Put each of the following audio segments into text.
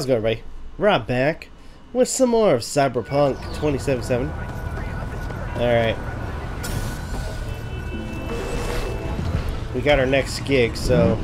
How's it going, everybody? Rob back with some more of Cyberpunk 2077. Alright. We got our next gig, so...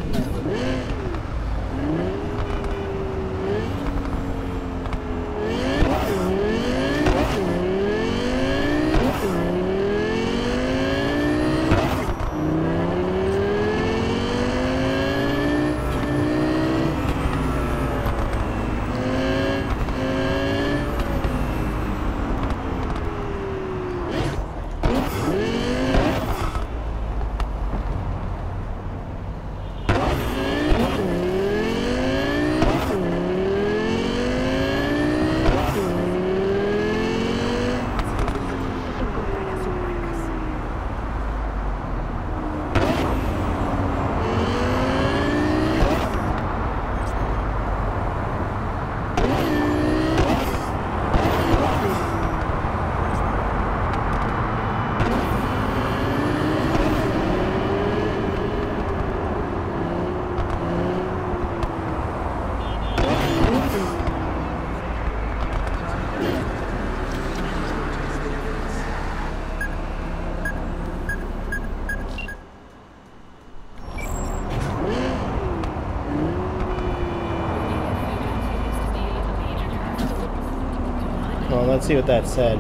Well, let's see what that said.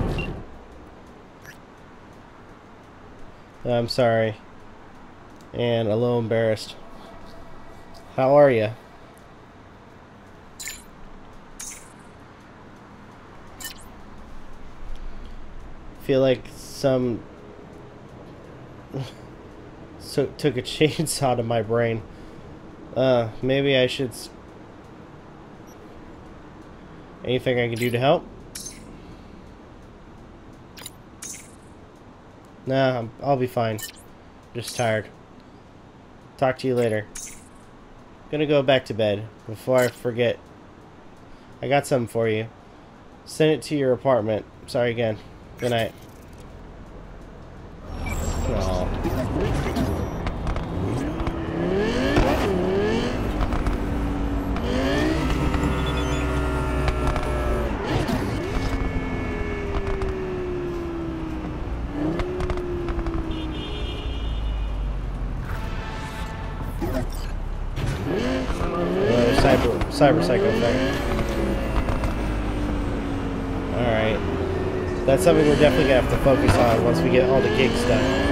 I'm sorry. And a little embarrassed. How are you? Feel like some so took a chainsaw to my brain. Uh, maybe I should. Anything I can do to help? Nah, I'll be fine. Just tired. Talk to you later. Gonna go back to bed before I forget. I got something for you. Send it to your apartment. Sorry again. Good night. Cyber psycho thing. Alright. That's something we're definitely gonna have to focus on once we get all the gigs done.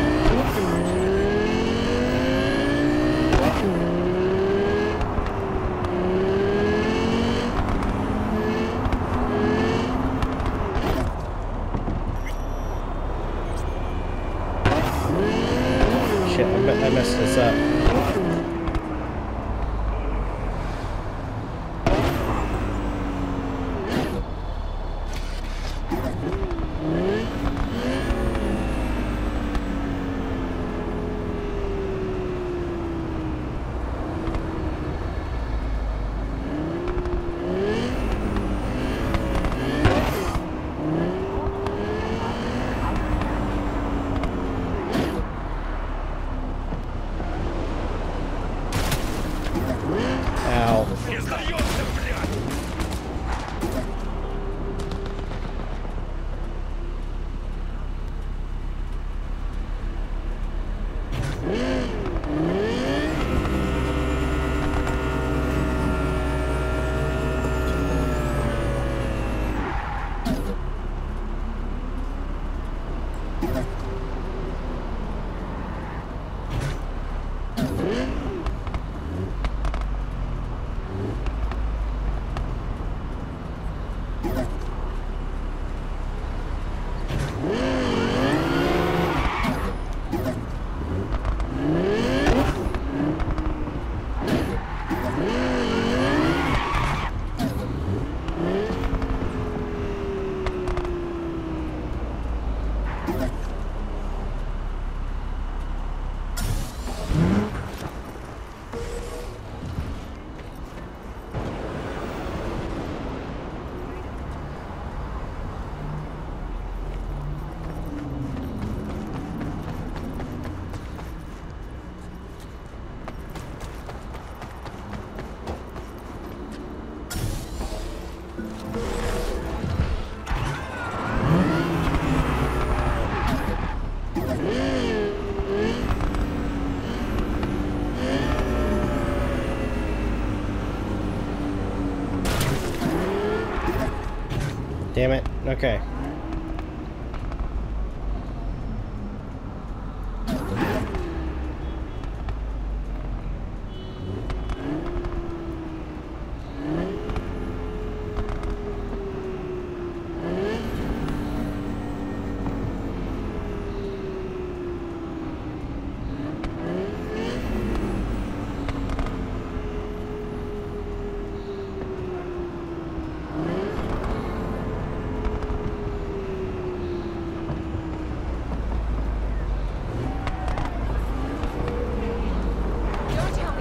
Damn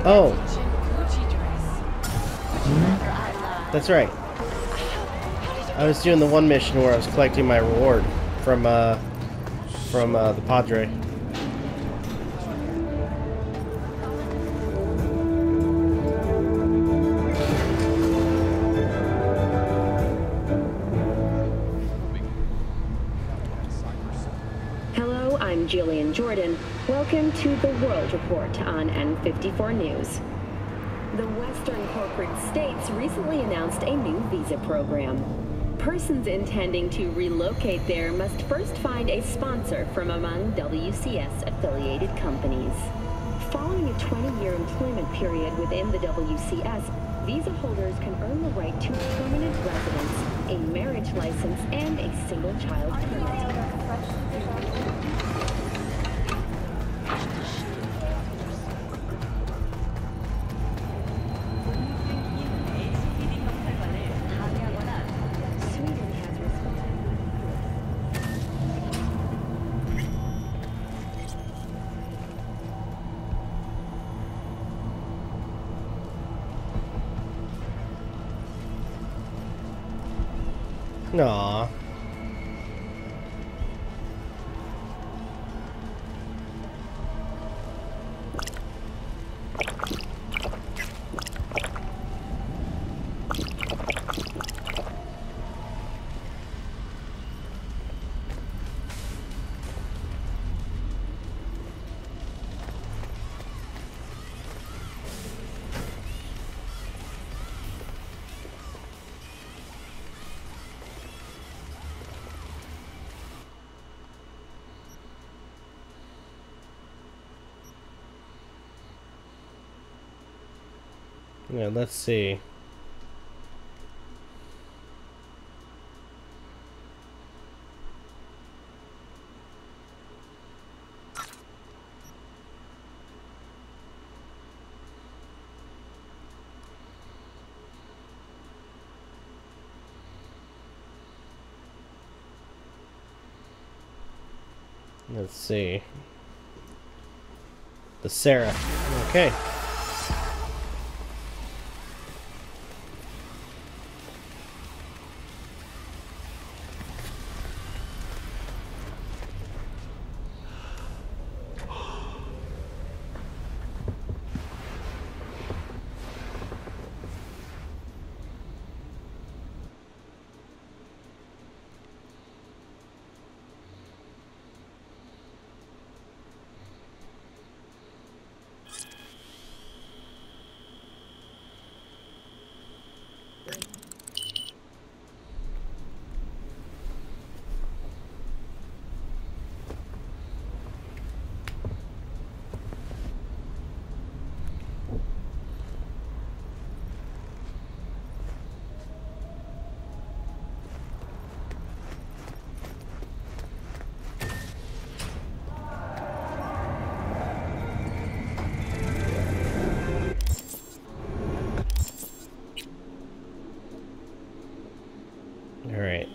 Oh. That's right. I was doing the one mission where I was collecting my reward from uh from uh, the Padre. Hello, I'm Jillian Jordan. Welcome to the World Report on N54 News. The Western corporate states recently announced a new visa program. Persons intending to relocate there must first find a sponsor from among WCS affiliated companies. Following a 20 year employment period within the WCS, visa holders can earn the right to permanent residence, a marriage license, and a single child permit. Aw. Yeah, let's see. Let's see. The Sarah. Okay.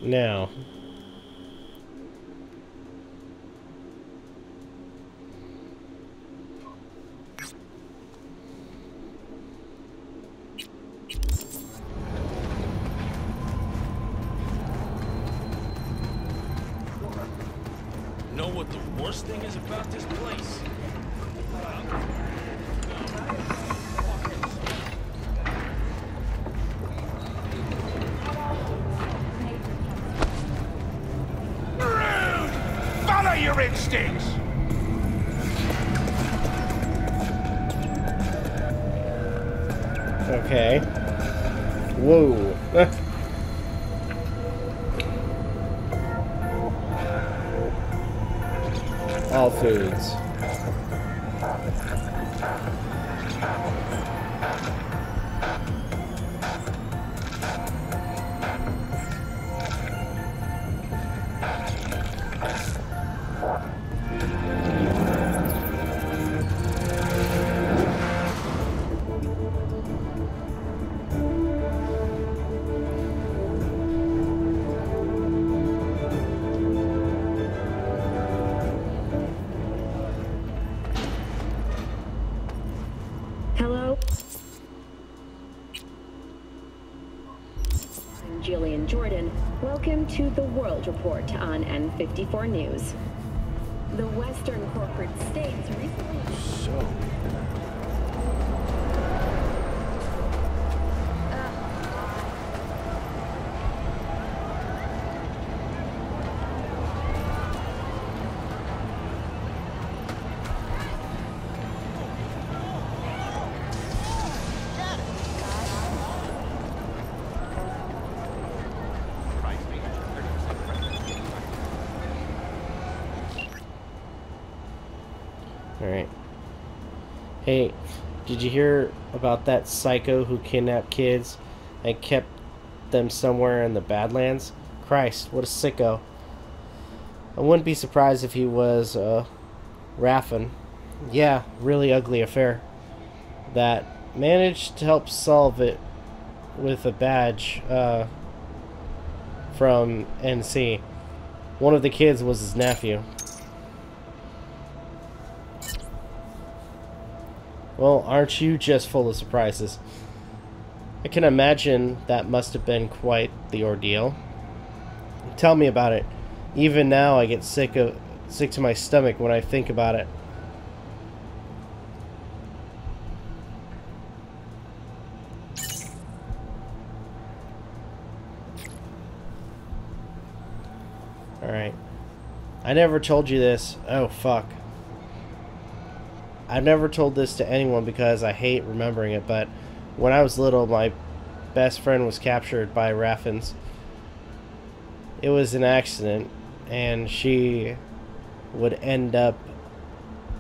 Now. it. Okay. Whoa. All foods. Welcome to the World Report on N54 News. The Western corporate states recently. So, Alright. Hey, did you hear about that psycho who kidnapped kids and kept them somewhere in the Badlands? Christ, what a sicko. I wouldn't be surprised if he was, uh, Raffen. Yeah, really ugly affair. That managed to help solve it with a badge, uh, from NC. One of the kids was his nephew. Well, aren't you just full of surprises? I can imagine that must have been quite the ordeal. Tell me about it. Even now I get sick of sick to my stomach when I think about it. Alright. I never told you this. Oh, fuck. I've never told this to anyone because I hate remembering it, but when I was little, my best friend was captured by Raffens. It was an accident, and she would end up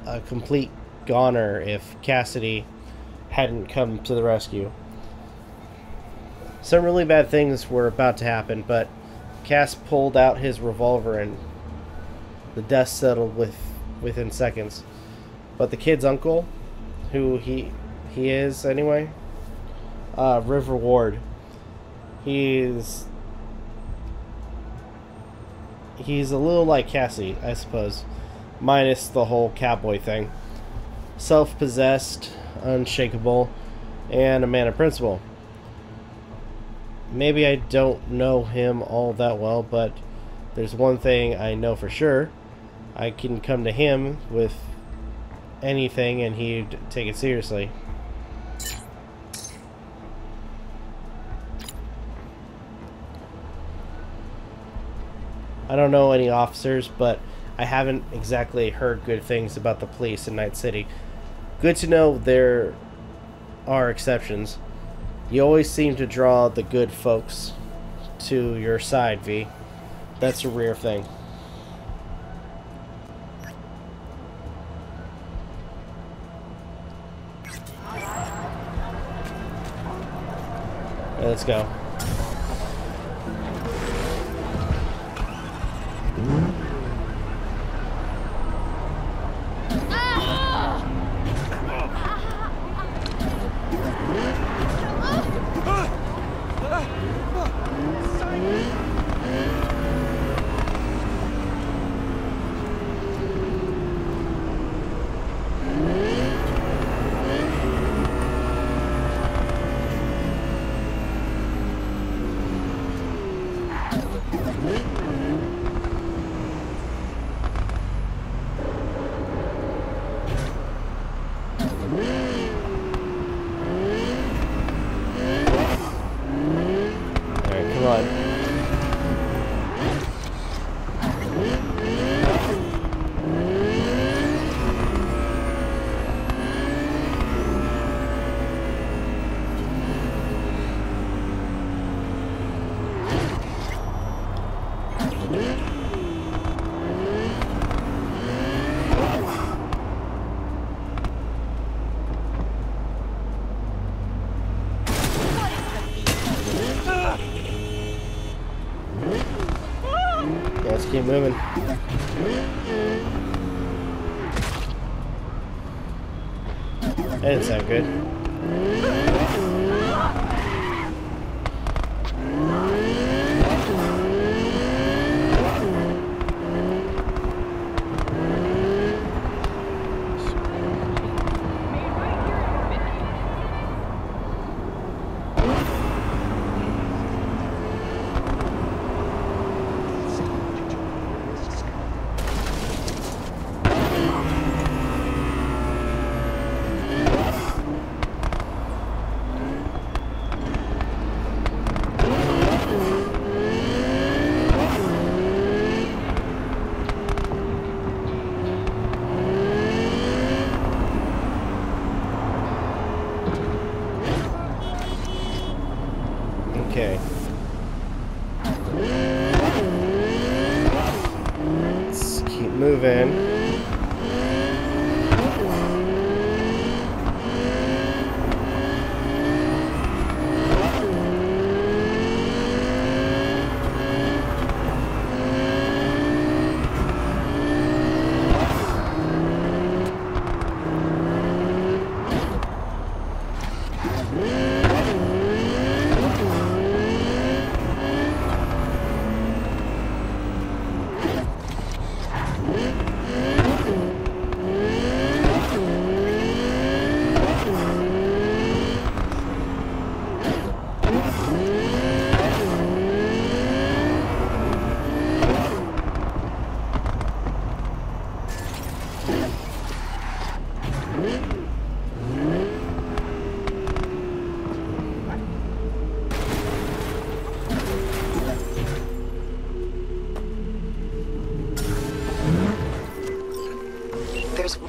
a complete goner if Cassidy hadn't come to the rescue. Some really bad things were about to happen, but Cass pulled out his revolver and the dust settled with within seconds. But the kid's uncle, who he he is anyway, uh, River Ward. He's he's a little like Cassie, I suppose, minus the whole cowboy thing. Self-possessed, unshakable, and a man of principle. Maybe I don't know him all that well, but there's one thing I know for sure. I can come to him with anything and he'd take it seriously. I don't know any officers, but I haven't exactly heard good things about the police in Night City. Good to know there are exceptions. You always seem to draw the good folks to your side, V. That's a rare thing. Let's go. Moving. That didn't sound good.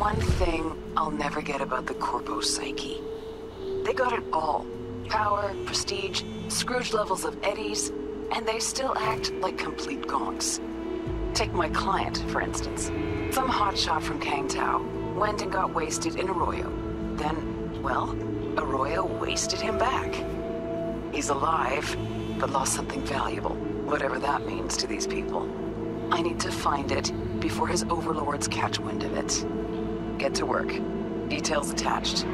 One thing I'll never get about the Corpo psyche. They got it all. Power, prestige, Scrooge levels of eddies, and they still act like complete gonks. Take my client, for instance. Some hotshot from Kangtao went and got wasted in Arroyo. Then, well, Arroyo wasted him back. He's alive, but lost something valuable, whatever that means to these people. I need to find it before his overlords catch wind of it. Get to work. Details attached.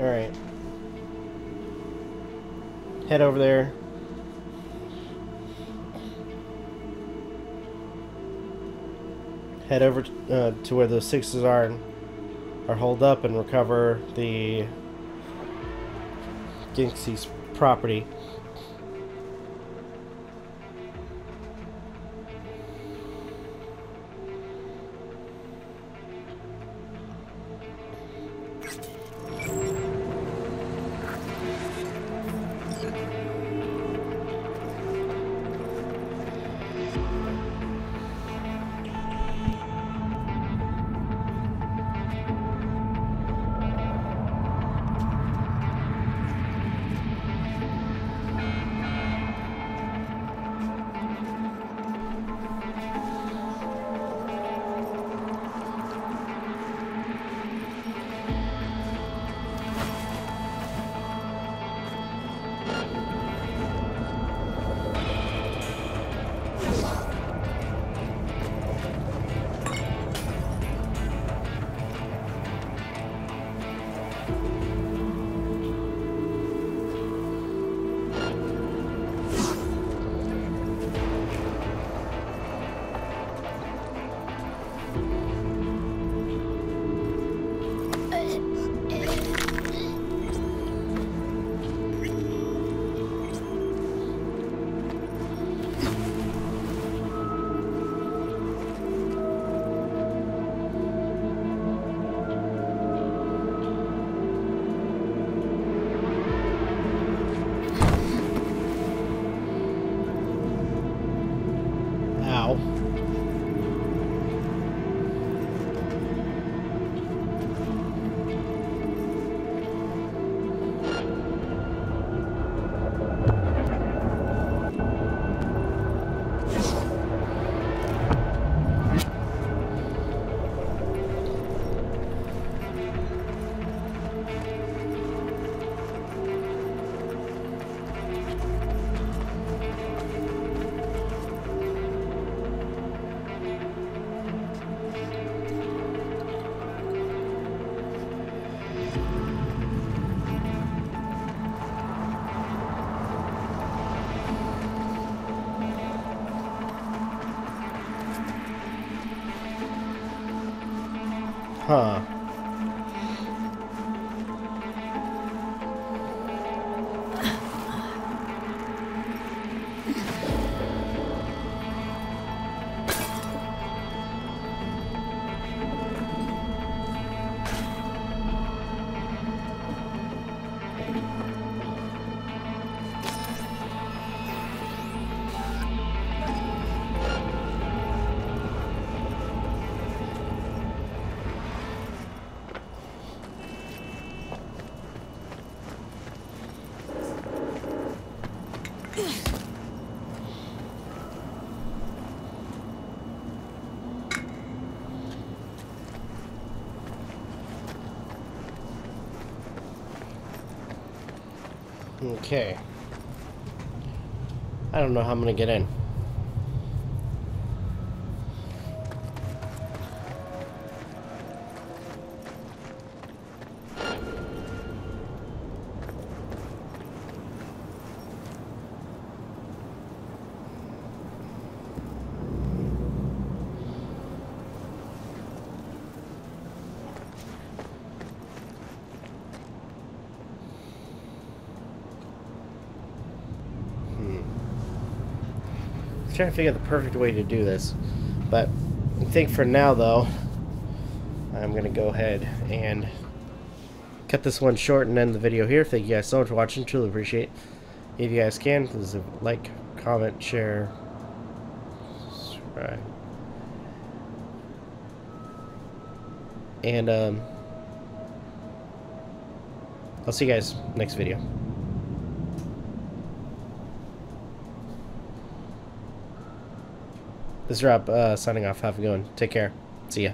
Alright. Head over there. Head over uh, to where the sixes are and are holed up and recover the Ginxie's property. Huh. Okay. I don't know how I'm gonna get in. Trying to figure out the perfect way to do this. But I think for now, though, I'm going to go ahead and cut this one short and end the video here. Thank you guys so much for watching. Truly appreciate it. If you guys can, please like, comment, share, subscribe. And um, I'll see you guys next video. This is Rob uh, signing off. Have a good one. Take care. See ya.